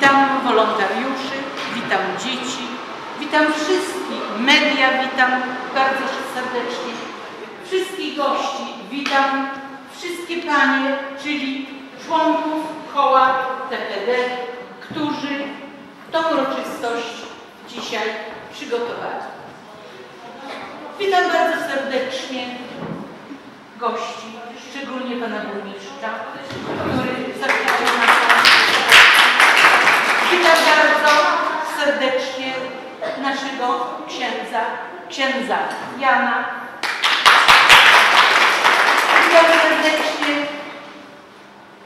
witam wolontariuszy, witam dzieci, witam wszystkich, media witam bardzo serdecznie, wszystkich gości, witam wszystkie panie, czyli członków koła TPD, którzy tą uroczystość dzisiaj przygotowali. Witam bardzo serdecznie gości, szczególnie pana burmistrza, który naszego księdza, księdza Jana. Witam serdecznie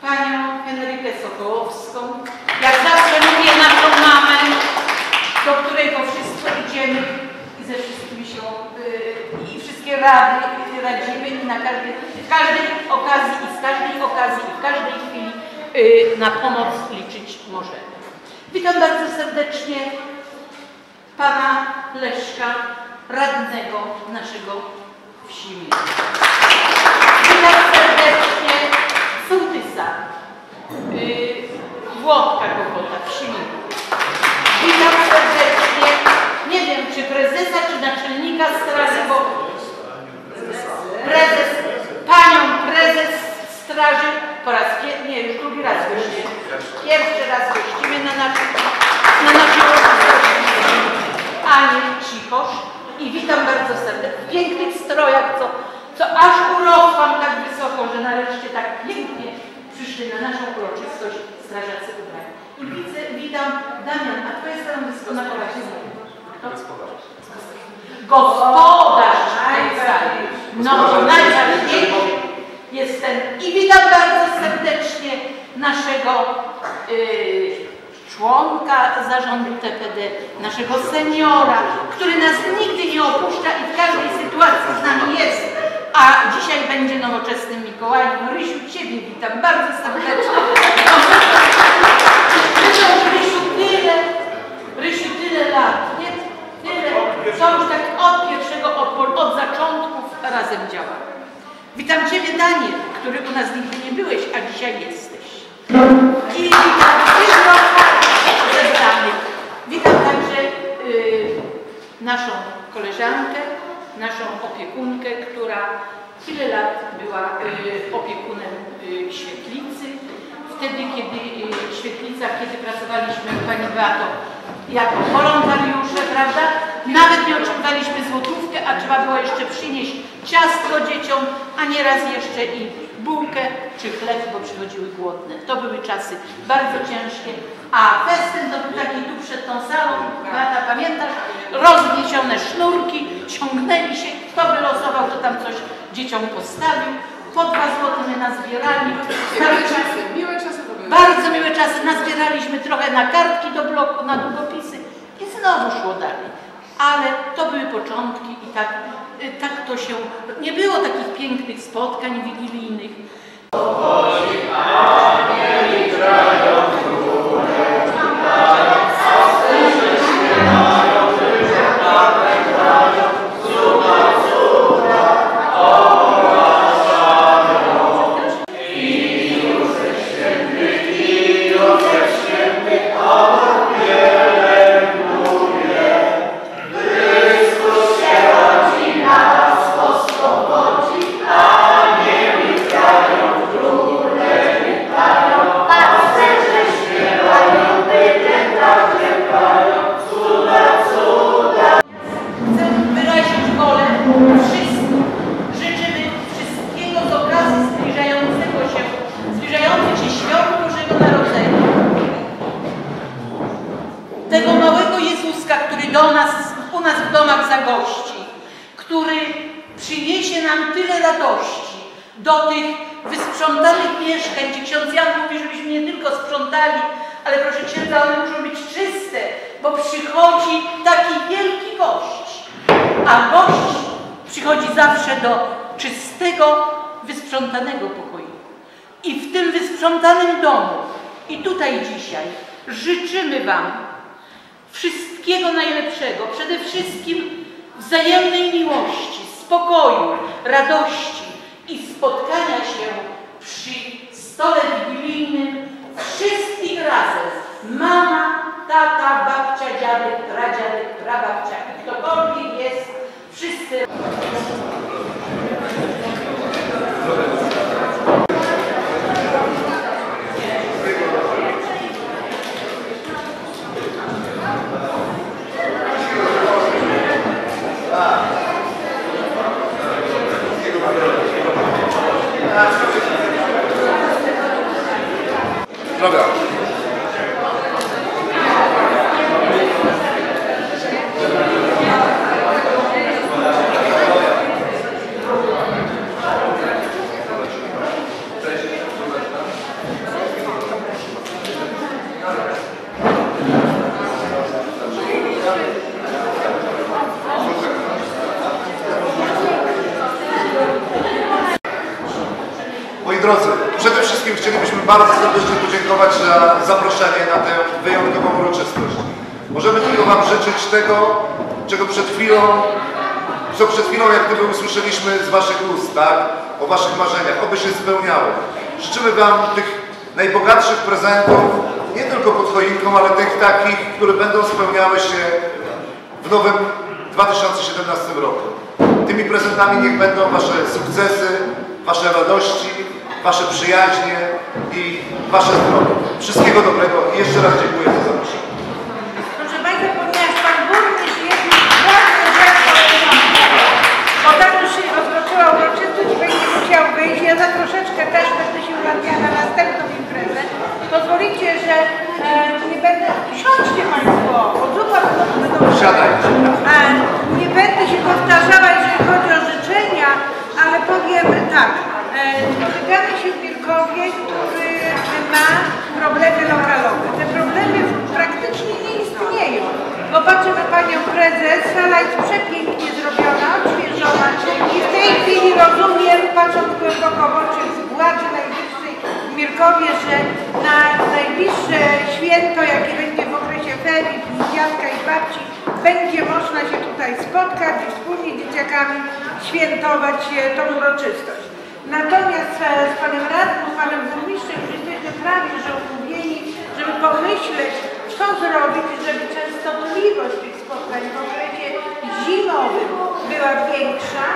panią Henrykę Sokołowską. Jak zawsze mówię naszą mamę, do której po wszystko idziemy i ze wszystkimi się yy, i wszystkie rady radzimy i na każdej, każdej okazji i z każdej okazji i w każdej chwili yy, na pomoc liczyć możemy. Witam bardzo serdecznie pana Leszka, radnego naszego wsi. Witam serdecznie sołtysa yy, Włodka Kokota w Szymiku. Witam serdecznie, nie wiem czy prezesa, czy naczelnika straży, bo prezes, panią prezes straży po raz pierwszy, nie, już drugi raz gościmy. Pierwszy raz gościmy na naszym, na uroczystości. Anię Cichosz i witam bardzo serdecznie. W pięknych strojach, co, co aż urosłam tak wysoko, że nareszcie tak pięknie przyszli na naszą uroczystość strażacy ubrani. I widzę, witam Damian, a twoje stanowisko na kołacie Gospodarz tej sali. No, najważniejszy jest ten. I witam bardzo serdecznie naszego y, członka zarządu TPD, naszego seniora, który nas nigdy nie opuszcza i w każdej sytuacji z nami jest. A dzisiaj będzie nowoczesnym Mikołajem. Rysiu, Ciebie witam bardzo serdecznie. Rysiu, tyle, Rysiu, tyle lat, nie? Tyle, co już tak od pierwszego, od, od zaczątków razem działa. Witam Ciebie, Daniel, który u nas nigdy nie byłeś, a dzisiaj jesteś. I witam zebranych. Witam także y, naszą koleżankę, naszą opiekunkę, która tyle lat była y, opiekunem y, świetlicy. Wtedy, kiedy y, świetlica, kiedy pracowaliśmy Pani Beato jako wolontariusze, prawda? Nawet nie oczekiwaliśmy złotówkę, a trzeba było jeszcze przynieść ciastko dzieciom, a nieraz jeszcze i bułkę czy chleb, bo przychodziły głodne. To były czasy bardzo ciężkie, a festyn to był taki tu przed tą salą, Beata, pamiętasz? Rozniesione sznurki, ciągnęli się, kto wylosował, to tam coś dzieciom postawił. Po dwa złote my nazbierali. Miłe czasy, miłe czasy to były. Bardzo miłe czasy. Nazbieraliśmy trochę na kartki do bloku, na długopisy i znowu szło dalej. Ale to były początki i tak, y, tak to się... Nie było takich pięknych spotkań wigilijnych. Tyle radości do tych wysprzątanych mieszkań, gdzie ksiądz Jan mówi, żebyśmy nie tylko sprzątali, ale proszę księdza, one muszą być czyste, bo przychodzi taki wielki gość. A gość przychodzi zawsze do czystego, wysprzątanego pokoju. I w tym wysprzątanym domu, i tutaj dzisiaj, życzymy Wam wszystkiego najlepszego, przede wszystkim wzajemnej miłości, spokoju, radości i spotkania się przy stole wigilijnym wszystkich razem. Mama, tata, babcia, dziadek, pradziadek, prababcia i ktokolwiek jest, wszyscy drodzy, przede wszystkim chcielibyśmy bardzo serdecznie podziękować za zaproszenie na tę wyjątkową uroczystość. Możemy tylko Wam życzyć tego, czego przed chwilą, co przed chwilą jak gdyby usłyszeliśmy z Waszych ust, tak? O Waszych marzeniach, oby się spełniało. Życzymy Wam tych najbogatszych prezentów, nie tylko pod choinką, ale tych takich, które będą spełniały się w nowym 2017 roku. Tymi prezentami niech będą Wasze sukcesy, Wasze radości, Wasze przyjaźnie i Wasze zdrowie. Wszystkiego dobrego i jeszcze raz dziękuję za zaproszenie. Proszę Państwa, ponieważ Pan Burmistrz jest bardzo rzadko bo tak już się rozpoczęła uroczystość i będzie musiał wyjść. Ja za troszeczkę też będę się ulatniała na następną imprezę. Pozwolicie, że e, nie będę... Siądźcie Państwo, bo zupa będą... Siadajcie. E, nie będę się powtarzała, jeżeli chodzi o życzenia, ale powiem tak. E, Spotykamy się w Wilkowie, który ma problemy lokalowe. Te problemy praktycznie nie istnieją. Bo patrzę na Panią Prezes, sala jest przepięknie zrobiona, odświeżona i w tej chwili rozumiem, patrząc głęboko w oczy władzy najwyższej w Mirkowie, że na najbliższe święto, jakie będzie w okresie ferii, dziadka i babci, będzie można się tutaj spotkać i wspólnie z dzieciakami świętować e, tą uroczystość. Natomiast e, z panem radnym, panem burmistrzem jesteśmy prawie że umówieni, żeby pomyśleć, co zrobić, żeby częstotliwość tych spotkań w okresie zimowym była większa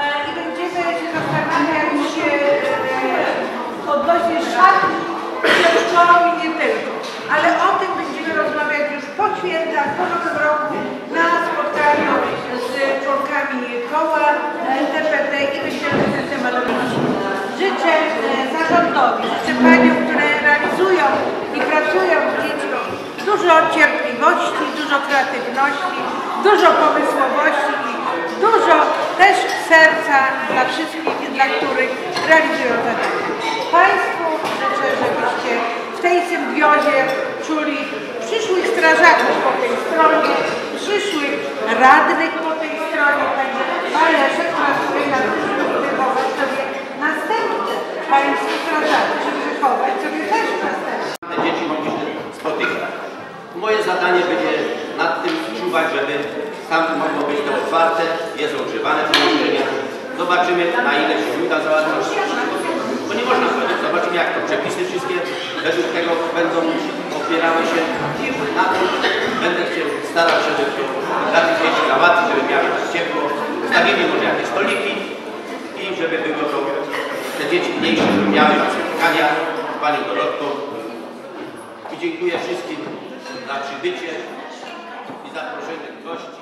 e, i będziemy się zastanawiać e, odnośnie szatni szkoły i nie tylko. Ale o tym będziemy rozmawiać już po świętach, po nowym roku na spotkaniu z członkami koła e, TPT i będziemy ten temat robić. Życzę e, zarządowi, życzę paniom, które realizują i pracują z dziećmi dużo cierpliwości, dużo kreatywności, dużo pomysłowości i dużo też serca dla wszystkich, dla których realizują zadania. Państwu życzę, żebyście w tej symbiozie czuli przyszłych strażaków po tej stronie, przyszłych radnych po tej stronie, także Pan Leszek pracuje Państwo strażacy, żeby wychować sobie też te dzieci mogli się spotykać. Moje zadanie będzie nad tym czuwać, żeby tam mogło być to otwarte, jest ogrzewane pomieszczenia. Zobaczymy na ile się uda załatwić. Bo nie można powiedzieć, zobaczymy jak to przepisy wszystkie według tego będą opierały się na tym. Będę się starał, żeby to dla tych dzieci załatwić, żeby miały tak ciepło. Stawimy może jakieś stoliki i żeby było to te dzieci żeby miały spotkania z Panią Dorotką, i dziękuję wszystkim za przybycie i zaproszenie gości.